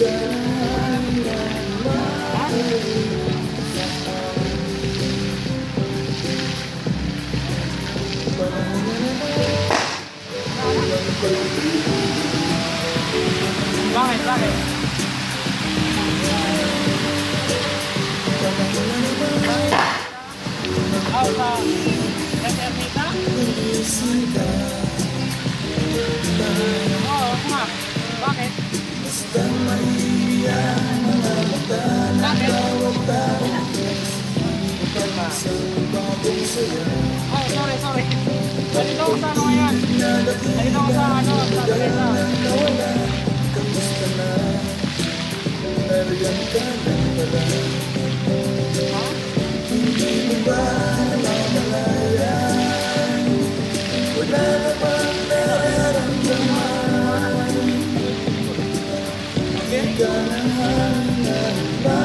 Yeah. Bakit? Bakit? Ah, sa Ermita? Oo, nga. Bakit? Bakit? Oh, sorry, sorry. Nalito ko sa ano ngayon? Ayun ako sa ano, sa Teresa. Kamusta na? Nariyan ka na pala. Ha? Hindi ba namamalayan? Wala namang nararamdaman. Hindi ka na hanap?